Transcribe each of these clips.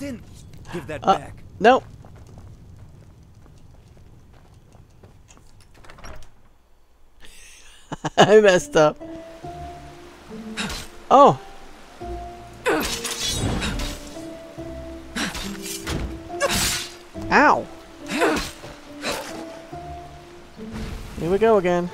Martin, give that Uh, back. Nope. I messed up. Oh. Ow. Here we go again.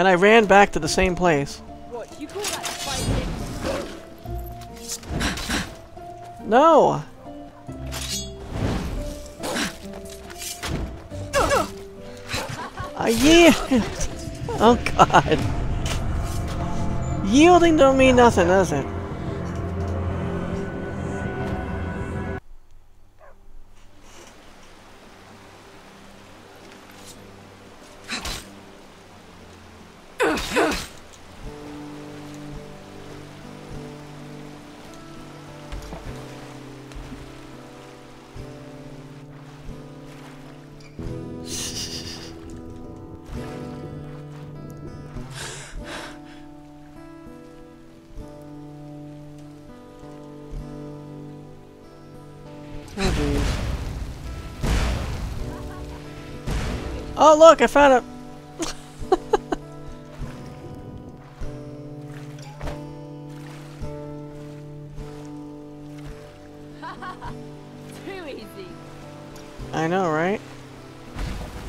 And I ran back to the same place. What, you call that fighting? No! I yield! Oh god. Yielding don't mean nothing, does it? Oh look, I found it! Too easy. I know, right?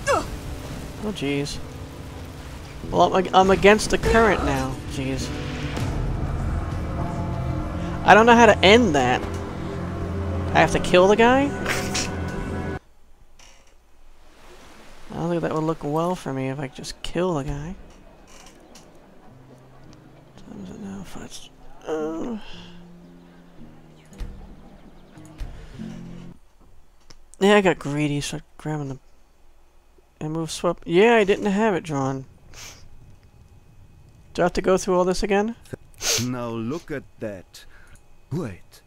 Oh jeez. Well, I'm, I'm against the current now. Jeez. I don't know how to end that. I have to kill the guy? That would look well for me if I just kill the guy. Time is it now? Five. Uh, yeah, I got greedy, started grabbing the and move swap. Yeah, I didn't have it drawn. Do I have to go through all this again? Now look at that. Wait.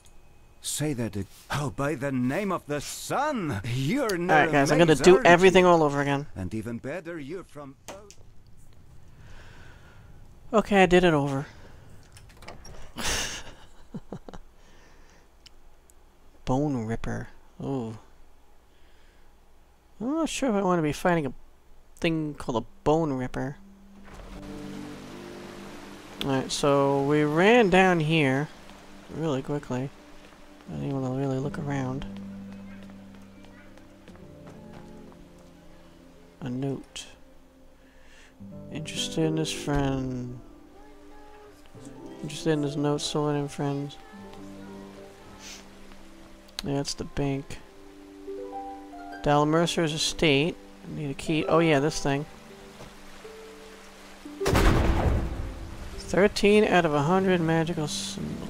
Say that it. Oh, by the name of the sun! You're not Alright, guys, I'm gonna do everything all over again. And even better, you're from. Okay, I did it over. Bone Ripper. Ooh. I'm not sure if I want to be fighting a thing called a Bone Ripper. Alright, so we ran down here really quickly. I didn't even really look around. A note. Interested in this friend. Interested in this note, stolen in friends. Yeah, it's the bank. Dal Mercer's estate. I need a key. Oh yeah, this thing. 13 out of a 100 magical symbols.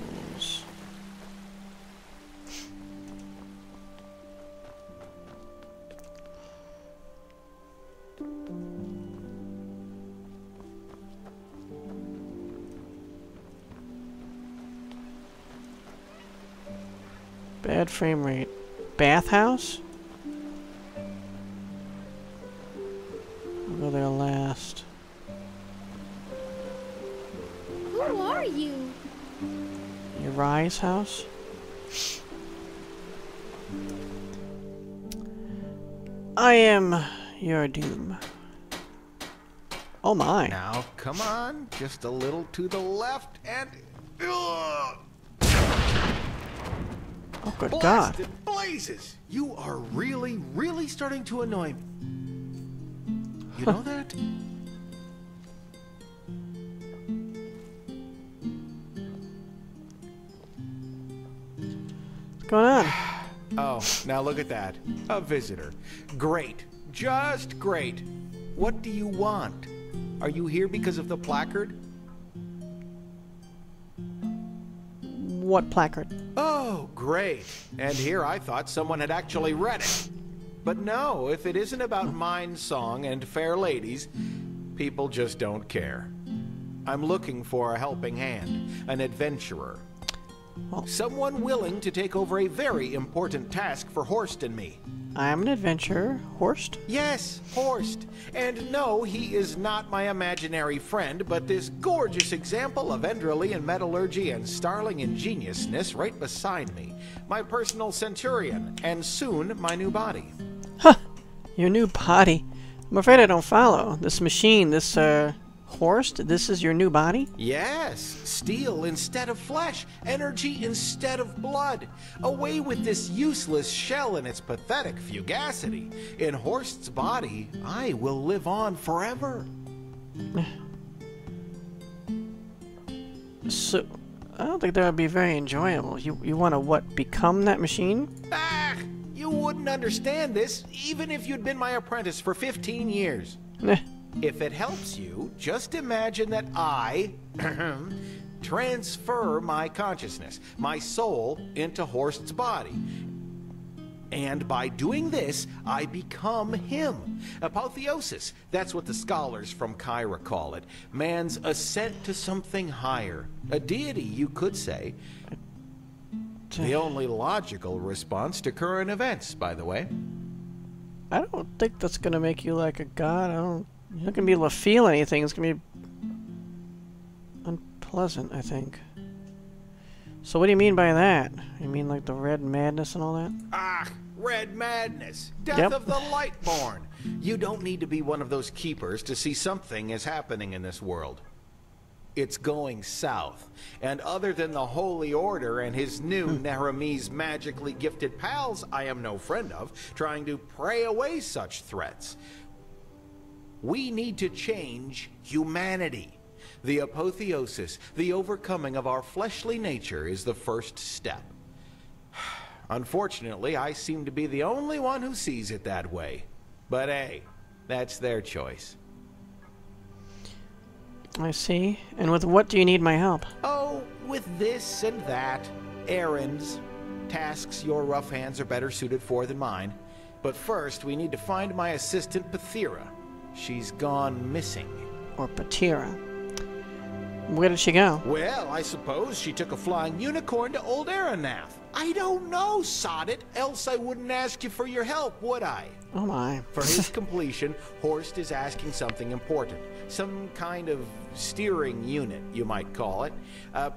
Bad frame rate. Bathhouse? I'll go there last. Who are you? Yerai's house? I am your doom. Oh my. Now, come on, just a little to the left and. Ugh! Good god. Blazes! You are really, really starting to annoy me. You know that? What's going on? Oh, now look at that. A visitor. Great. Just great. What do you want? Are you here because of the placard? What placard? Oh, great. And here I thought someone had actually read it. But no, if it isn't about mine song and fair ladies, people just don't care. I'm looking for a helping hand, an adventurer. Someone willing to take over a very important task for Horst and me. I'm an adventurer, Horst. Yes, Horst. And no, he is not my imaginary friend, but this gorgeous example of Endralian metallurgy and starling ingeniousness right beside me. My personal centurion, and soon my new body. Huh! Your new body. I'm afraid I don't follow. This machine, this, uh, Horst, this is your new body? Yes, steel instead of flesh, energy instead of blood. Away with this useless shell and its pathetic fugacity. In Horst's body, I will live on forever. So, I don't think that would be very enjoyable. You, you want to, what, become that machine? Ah, you wouldn't understand this even if you'd been my apprentice for 15 years. If it helps you, just imagine that I transfer my consciousness, my soul, into Horst's body. And by doing this, I become him. Apotheosis, that's what the scholars from Kyra call it. Man's ascent to something higher. A deity, you could say. The only logical response to current events, by the way. I don't think that's gonna make you like a god. I don't. You're not gonna be able to feel anything. It's gonna be unpleasant. I think. So what do you mean by that? You mean like the red madness and all that? Ah, red madness. Death Yep. of the Lightborn. You don't need to be one of those keepers to see something is happening in this world. It's going south. And other than the Holy Order and his new Nehemi's magically gifted pals I am no friend of, trying to pray away such threats. We need to change humanity. The apotheosis, the overcoming of our fleshly nature, is the first step. Unfortunately, I seem to be the only one who sees it that way. But hey, that's their choice. I see. And with what do you need my help? Oh, with this and that, errands, tasks your rough hands are better suited for than mine. But first, we need to find my assistant Pathira. She's gone missing. Or Patira? Where did she go? Well, I suppose she took a flying unicorn to Old Aranath. I don't know, sod it, else I wouldn't ask you for your help, would I? Oh my. For his completion, Horst is asking something important. Some kind of steering unit, you might call it. Uh,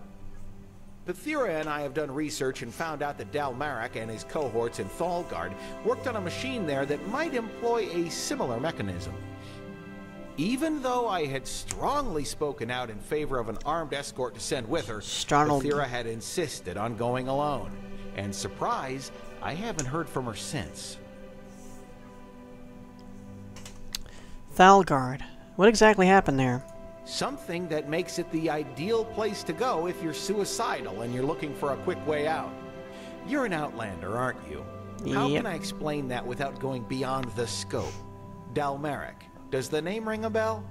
Pathira and I have done research and found out that Dalmarak and his cohorts in Thalgard worked on a machine there that might employ a similar mechanism. Even though I had strongly spoken out in favor of an armed escort to send with her. Pathira had insisted on going alone. And surprise, I haven't heard from her since. Thalgard. What exactly happened there? Something that makes it the ideal place to go if you're suicidal and you're looking for a quick way out. You're an outlander, aren't you? How can I explain that without going beyond the scope? Dalmeric. Does the name ring a bell?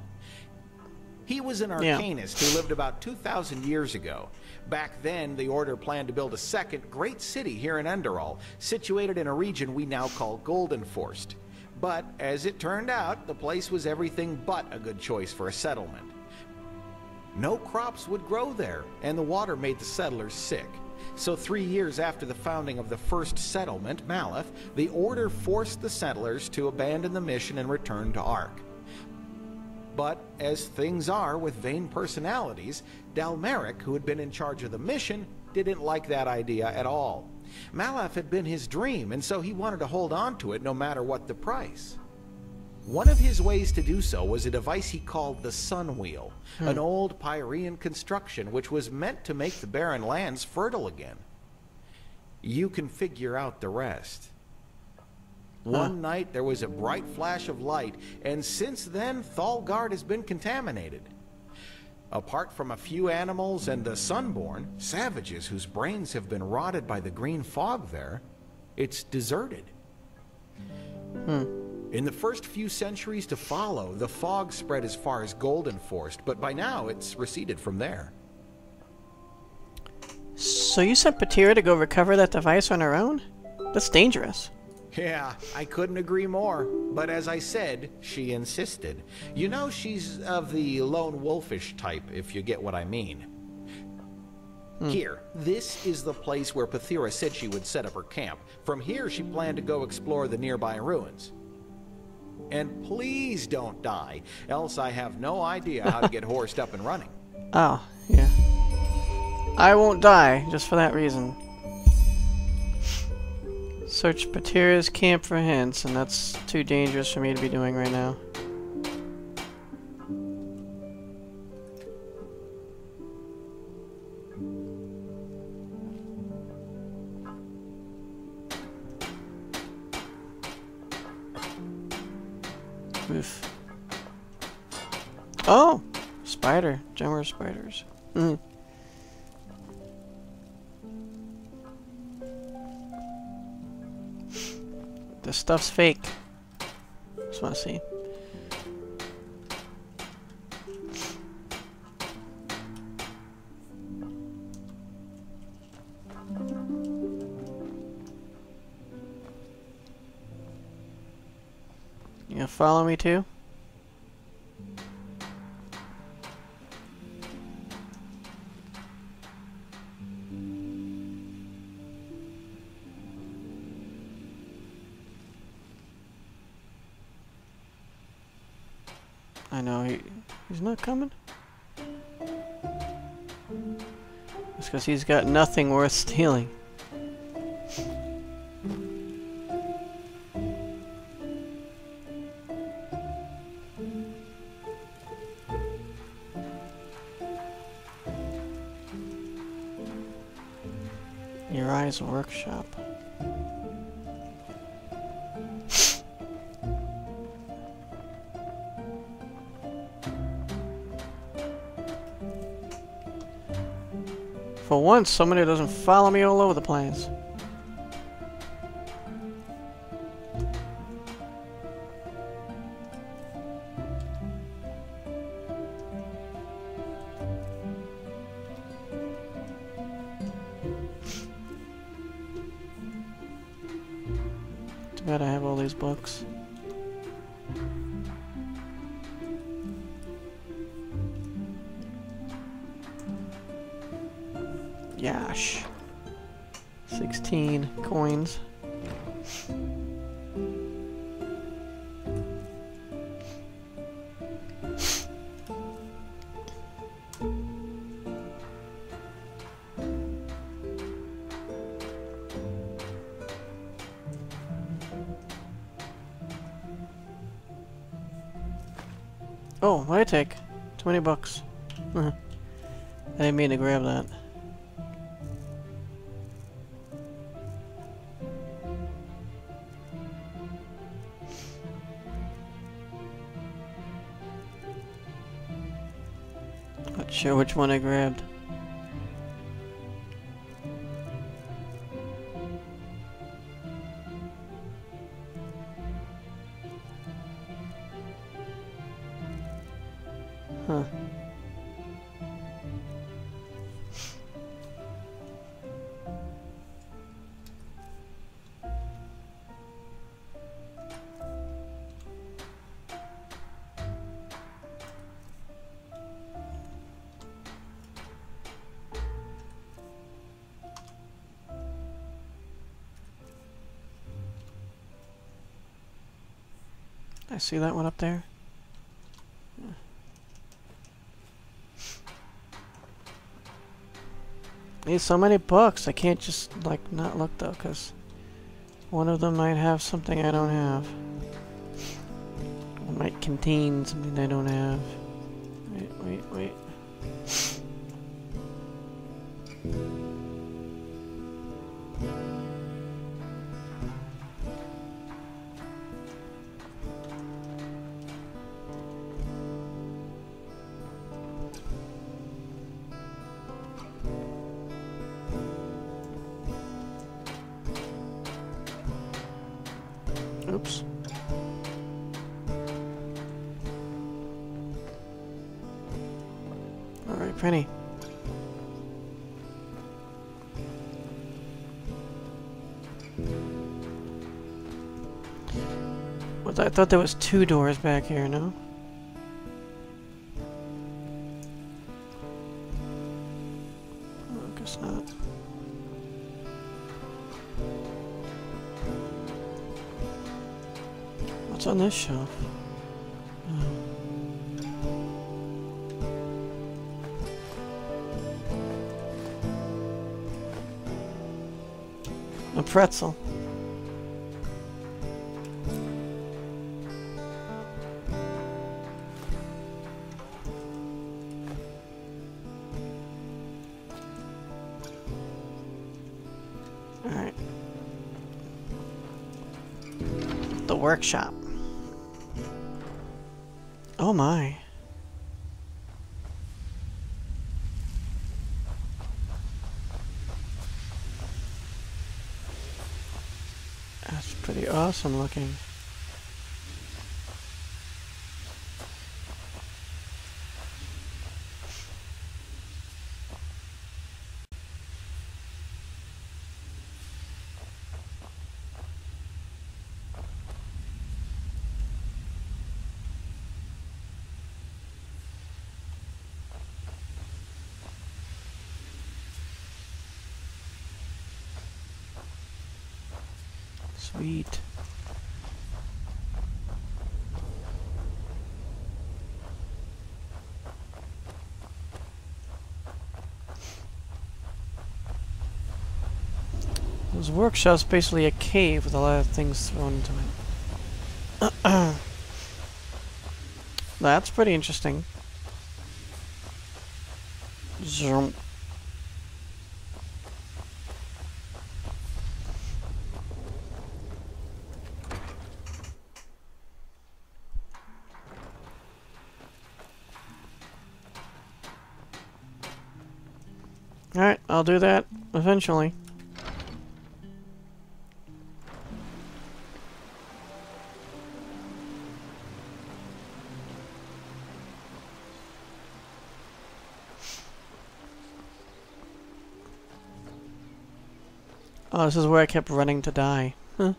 He was an Yeah. arcanist who lived about 2,000 years ago. Back then, the Order planned to build a second great city here in Enderal, situated in a region we now call Goldenforst. But, as it turned out, the place was everything but a good choice for a settlement. No crops would grow there, and the water made the settlers sick. So, three years after the founding of the first settlement, Maleth, the Order forced the settlers to abandon the mission and return to Ark. But, as things are with vain personalities, Dalmeric, who had been in charge of the mission, didn't like that idea at all. Malaf had been his dream, and so he wanted to hold on to it no matter what the price. One of his ways to do so was a device he called the Sun Wheel, hmm. an old Pyrean construction which was meant to make the barren lands fertile again. You can figure out the rest. One night there was a bright flash of light, and since then Thalgard has been contaminated. Apart from a few animals and the Sunborn, savages whose brains have been rotted by the green fog there, it's deserted. Hmm. In the first few centuries to follow, the fog spread as far as Golden Forest, but by now it's receded from there. So you sent Patira to go recover that device on her own? That's dangerous. Yeah, I couldn't agree more. But as I said, she insisted. You know, she's of the lone wolfish type, if you get what I mean. Hmm. Here, this is the place where Pathira said she would set up her camp. From here, she planned to go explore the nearby ruins. And please don't die, else I have no idea how to get Horst up and running. Oh, yeah. I won't die, just for that reason. Search Patera's camp for hints, and that's too dangerous for me to be doing right now. Oof. Oh! Spider. Gemmer spiders. Mm. This stuff's fake. Just wanna see. You gonna follow me too? I know he he's not coming. It's because he's got nothing worth stealing. Once, somebody doesn't follow me all over the place. Too bad I have all these books. 16 coins. Oh, I take? 20 bucks. Uh-huh. I didn't mean to grab that. Sure which one I grabbed. See that one up there. Need so many books. I can't just like not look though, cause one of them might have something I don't have. It might contain something I don't have. Wait, wait, wait. thought there was two doors back here, no? Oh, What's on this shelf? Oh. A pretzel. Workshop. Oh my. That's pretty awesome looking. Sweet. This workshop's basically a cave with a lot of things thrown into it. That's pretty interesting. Zoom. Alright, I'll do that eventually. Oh, this is where I kept running to die. Huh.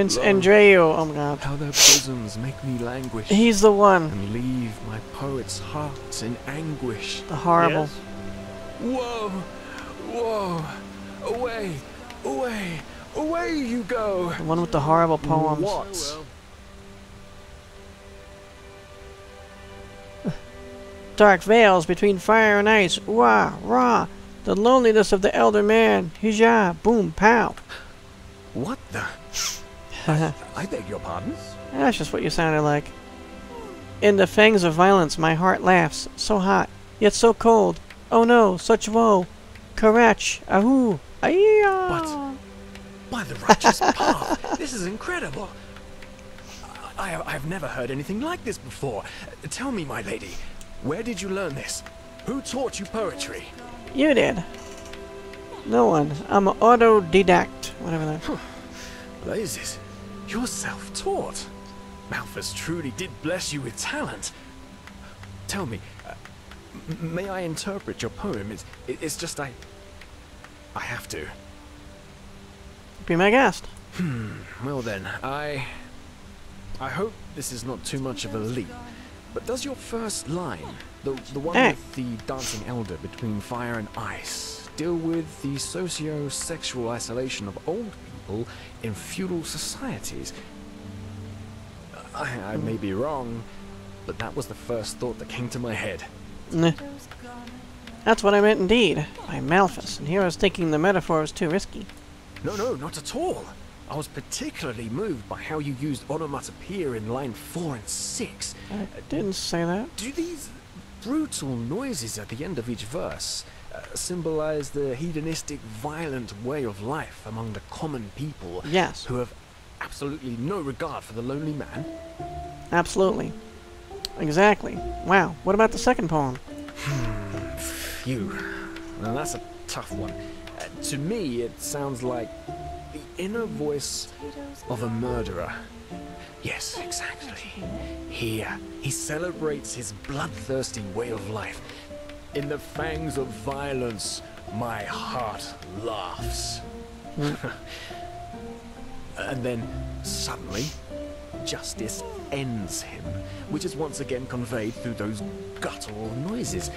Prince Lord. Andreyu, oh my god. How their bosoms make me languish. He's the one. and leave my poet's heart in anguish. The horrible. Whoa! Whoa! Away! Away! Away you go! The one with the horrible poems. What? Dark veils between fire and ice. Wah, rah. The loneliness of the elder man. Hija, boom, pow. What the? Uh-huh. I beg your pardon? That's just what you sounded like. In the fangs of violence, my heart laughs. So hot, yet so cold. Oh no, such woe. Karach, ahoo, ayah. But- By the righteous path! This is incredible! I, I, I've never heard anything like this before. Tell me, my lady, where did you learn this? Who taught you poetry? You did. No one. I'm an autodidact. Whatever that. Blazes, you're self-taught. Malphas truly did bless you with talent. Tell me, uh, may I interpret your poem? It's, it's just I... I have to. Be my guest. Hmm, Well then, I... I hope this is not too much of a leap. But does your first line, the, the one Eh. with the dancing elder between fire and ice, deal with the socio-sexual isolation of old people in feudal societies? I, I may be wrong, but that was the first thought that came to my head. That's what I meant indeed. By Malphas. And here I was thinking the metaphor was too risky. No, no, not at all. I was particularly moved by how you used onomatopoeia in line 4 and 6. I didn't say that. Do these brutal noises at the end of each verse symbolize the hedonistic, violent way of life among the common people Yes, who have absolutely no regard for the lonely man? absolutely. Exactly. Wow. What about the second poem? Phew. Now that's a tough one. Uh, to me, it sounds like the inner voice of a murderer. Yes, exactly. Here, he celebrates his bloodthirsty way of life. In the fangs of violence, my heart laughs. and then, suddenly, justice ends him, which is once again conveyed through those guttural noises.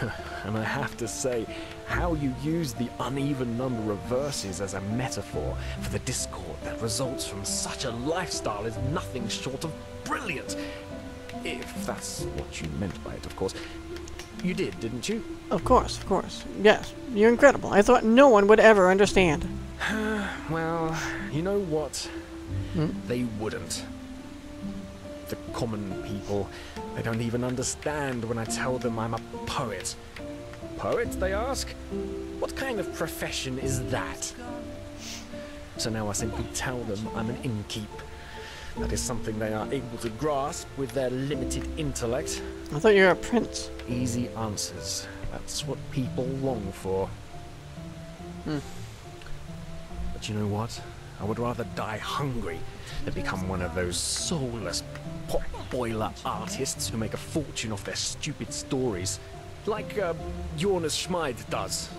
and I have to say, how you use the uneven number of verses as a metaphor for the discord that results from such a lifestyle is nothing short of brilliant. If that's what you meant by it, of course. You did, didn't you? Of course, of course. Yes, you're incredible. I thought no one would ever understand. Well, you know what? Hmm? They wouldn't. The common people, they don't even understand when I tell them I'm a poet. Poet, they ask? What kind of profession is that? So now I simply tell them I'm an innkeep. That is something they are able to grasp with their limited intellect. I thought you were a prince. Easy answers. That's what people long for. Hmm. But you know what? I would rather die hungry than become one of those soulless pot boiler artists who make a fortune off their stupid stories. Like uh, Jonas Schmid does.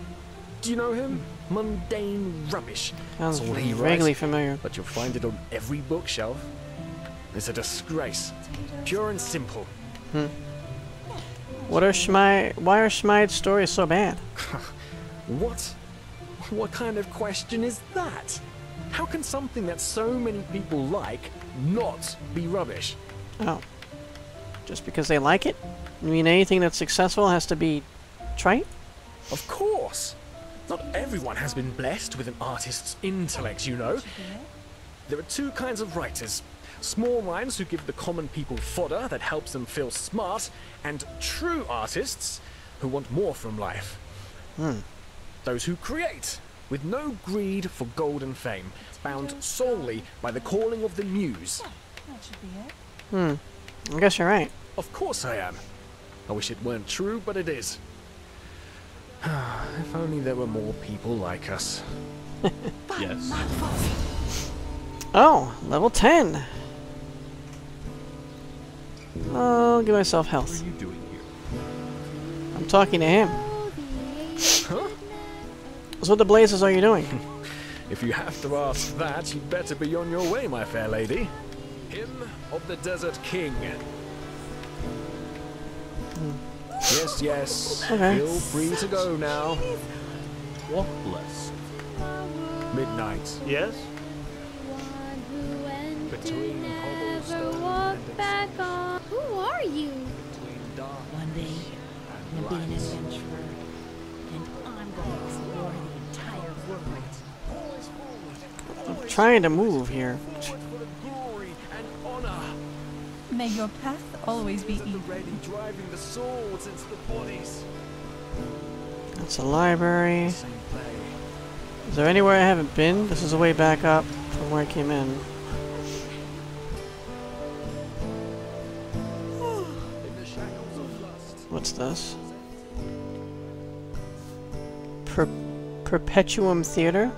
Do you know him? Mundane rubbish. Sounds That's all he vaguely writes. familiar. But you'll find it on every bookshelf. It's a disgrace. Pure and simple. Hmm. What are Schmid? Why are Schmid's stories so bad? What? What kind of question is that? How can something that so many people like not be rubbish? Oh, just because they like it? You mean anything that's successful has to be trite? Of course! Not everyone has been blessed with an artist's intellect, you know. There are two kinds of writers small minds who give the common people fodder that helps them feel smart, and true artists who want more from life. Hmm. Those who create, with no greed for gold and fame, bound solely by the calling of the muse. Hmm. I guess you're right. Of course I am. I wish it weren't true, but it is. if only there were more people like us. Yes. Oh, level 10. I'll give myself What health. are you doing here? I'm talking to him. Huh? So what the blazes are you doing? If you have to ask that, you'd better be on your way, my fair lady. Hymn of the Desert King. Hmm. Yes, yes. Okay. Feel free to go now. What bless? Midnight. Yes? Between Never cobblestone walk and back on. Who are you? between dark One day, I'm gonna be an adventurer, and I'm gonna explore the entire world. I'm trying to move here. Forward for the glory and honor. May your path always be bodies. That's a library. Is there anywhere I haven't been? This is a way back up from where I came in. What's this? Per Perpetuum Theater?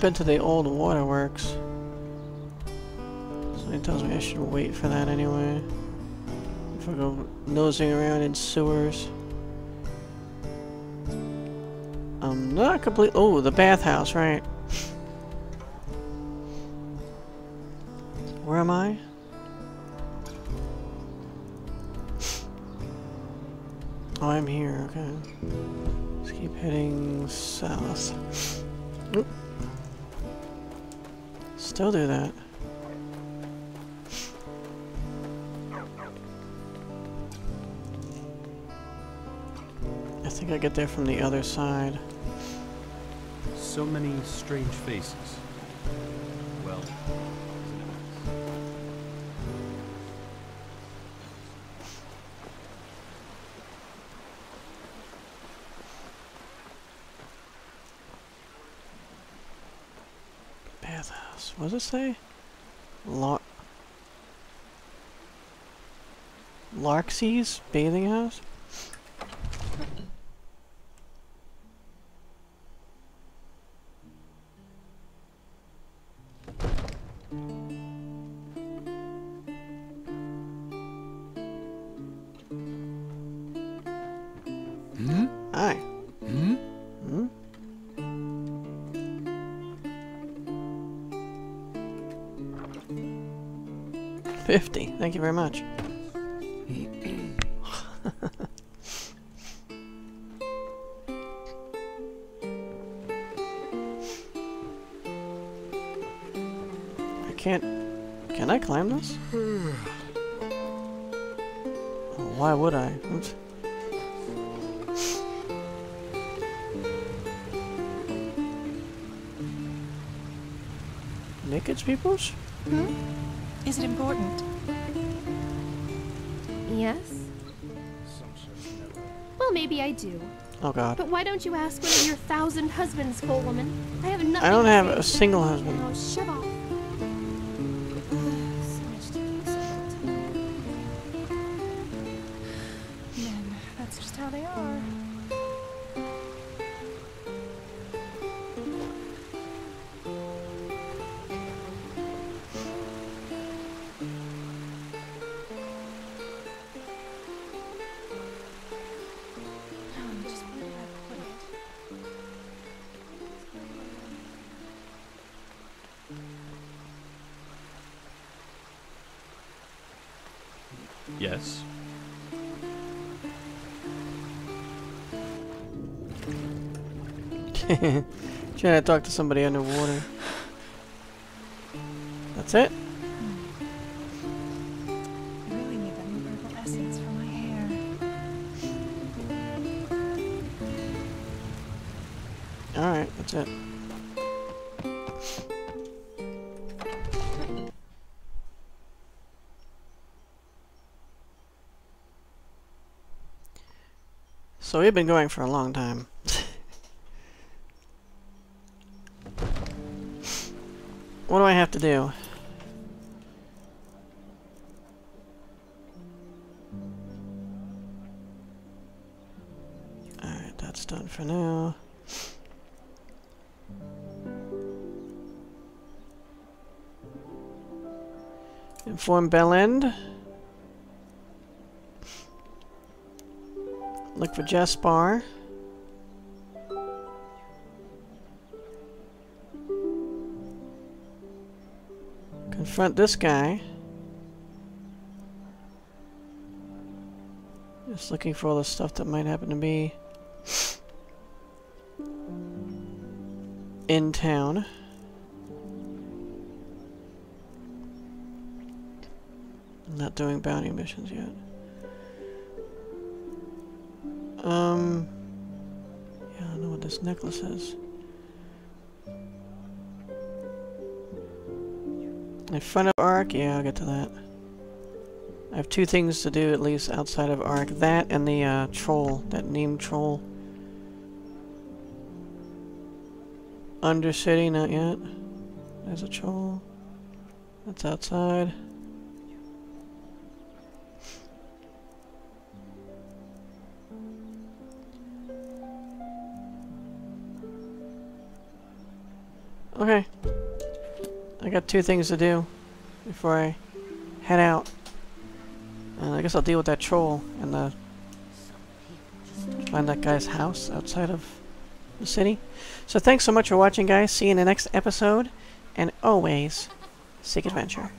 Haven't been to the old waterworks. Something tells me I should wait for that anyway. If I go nosing around in sewers. I'm not complete. Oh, the bathhouse, right. Where am I? Oh, I'm here, okay. Let's keep heading south. Still do that. I think I get there from the other side. So many strange faces. Does it say? Lar Bathing House? You very much. I can't. Can I climb this? Why would I? Oops. Naked peoples? Hmm? Is it important? Yes? Well, maybe I do. Oh god. But why don't you ask one of your thousand husbands, Skull Woman? I have nothing I don't have a single husband. Oh, shut off. Trying to talk to somebody underwater. That's it? I really need that herbal essence for my hair. Alright, that's it. So we've been going for a long time. What do I have to do? Alright, that's done for now. Inform Bellend. Look for Jespar. Confront this guy. Just looking for all the stuff that might happen to be in town. I'm not doing bounty missions yet. Um, yeah, I don't know what this necklace is. In front of Ark? Yeah, I'll get to that. I have two things to do at least outside of Ark. That and the uh, troll, that named troll. Undercity, not yet. There's a troll. That's outside. Okay. I got two things to do before I head out. And I guess I'll deal with that troll and the find that guy's house outside of the city. So thanks so much for watching guys. See you in the next episode. And always seek adventure.